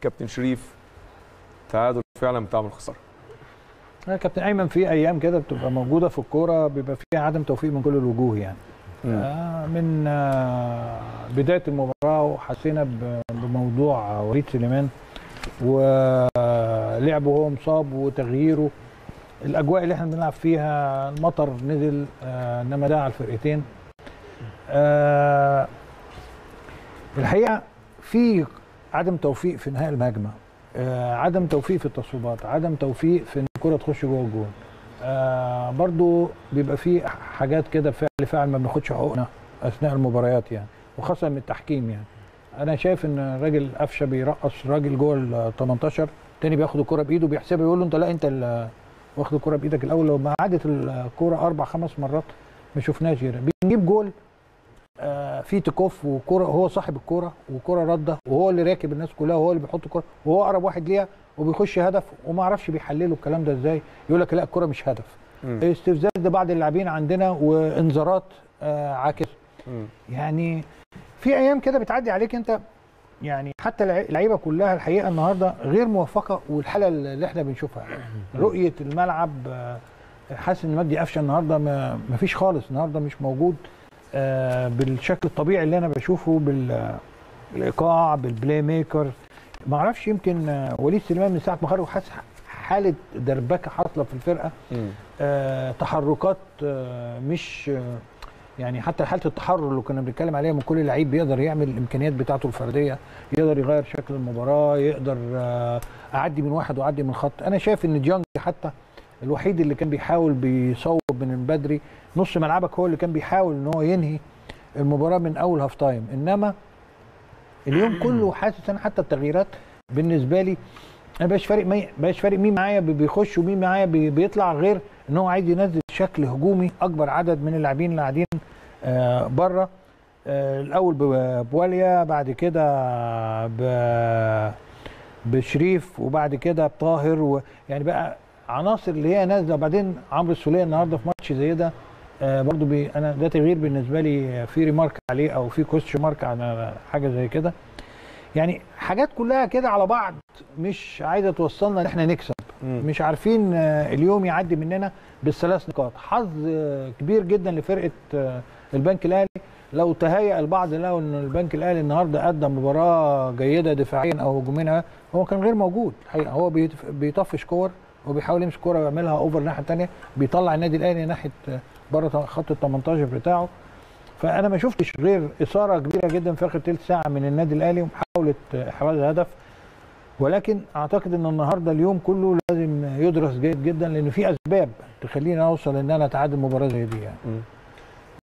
كابتن شريف تعادل فعلا بتعمل خساره يا كابتن أيمن في أيام كده بتبقى موجودة في الكورة بيبقى فيها عدم توفيق من كل الوجوه يعني. آه من آه بداية المباراة وحسينا بموضوع وليد سليمان ولعبه وهو مصاب وتغييره. الأجواء اللي إحنا بنلعب فيها المطر نزل آه إنما ده على الفرقتين. آه الحقيقة في عدم توفيق في انهاء المهاجمة آه عدم توفيق في التصويبات عدم توفيق في إن الكرة تخش جوه الجول آه برضو بيبقى في حاجات كده فعل فعل ما بناخدش حقوقنا أثناء المباريات يعني وخاصة من التحكيم يعني. أنا شايف إن الراجل قفشة بيرقص راجل جوه ال 18 تاني بياخد الكرة بإيده بيحسبها يقول له أنت لا أنت واخد الكرة بإيدك الأول. لو ما عادت الكرة أربع خمس مرات ما شفناش غيرها. بنجيب جول في تكوف وكرة هو صاحب الكره وكرة رده وهو اللي راكب الناس كلها وهو اللي بيحط الكره وهو أقرب واحد ليها وبيخش هدف وما أعرفش بيحللوا الكلام ده إزاي يقول لك لا الكره مش هدف. استفزاز لبعض اللاعبين عندنا وانذارات آه عاكسه مم. يعني في أيام كده بتعدي عليك أنت يعني حتى اللعيبه كلها الحقيقة النهارده غير موفقة والحالة اللي إحنا بنشوفها. رؤية الملعب آه، حاسس إن مجدي قفشة النهارده ما فيش خالص النهارده مش موجود. آه، بالشكل الطبيعي اللي أنا بشوفه بالإيقاع بالبلاي ميكر ما أعرفش يمكن آه، وليد سليمان من ساعة ما خرج حاسس حالة دربكة حاصلة في الفرقة. آه، تحركات آه، مش آه، يعني حتى حالة التحرر اللي كنا بنتكلم عليها من كل لعيب بيقدر يعمل الإمكانيات بتاعته الفردية يقدر يغير شكل المباراة يقدر آه، أعدي من واحد وأعدي من خط. أنا شايف إن ديانج حتى الوحيد اللي كان بيحاول بيصوب من بدري نص ملعبك هو اللي كان بيحاول إن هو ينهي المباراة من أول half time إنما اليوم كله حاسس أنا حتى التغييرات بالنسبة لي أنا بقاش فارق مي... بقاش فارق مين معايا بي- بيخش ومين معايا بي... بيطلع غير إن هو عايز ينزل شكل هجومي أكبر عدد من اللاعبين اللي قاعدين آه بره آه الأول بواليا بعد كده ب... بشريف وبعد كده بطاهر و... يعني بقى عناصر اللي هي نازلة. وبعدين عمرو السولية النهارده في ماتش زي ده برضو بي... أنا ده تغيير بالنسبة لي في ريمارك عليه أو في كوستش مارك على حاجة زي كده. يعني حاجات كلها كده على بعض مش عايزة توصلنا إن إحنا نكسب. مم. مش عارفين آه، اليوم يعدي مننا بالثلاث نقاط. حظ آه، كبير جدا لفرقة آه، البنك الأهلي. لو تهيأ البعض له إن البنك الأهلي النهارده قدم مباراة جيدة دفاعيا أو هجوميا هو كان غير موجود. الحقيقة هو بيطفش كور. وبيحاول يمسك كورة ويعملها over الناحية الثانية بيطلع النادي الأهلي ناحية آه، بره خط ال 18 بتاعه. فأنا ما شفتش غير إثارة كبيرة جدا في آخر ثلث ساعة من النادي الأهلي ومحاوله آه، إحراز هدف. ولكن أعتقد إن النهارده اليوم كله لازم يدرس جيد جدا لأن في أسباب تخلينا أوصل إن أنا أتعادل مباراة زي دي يعني.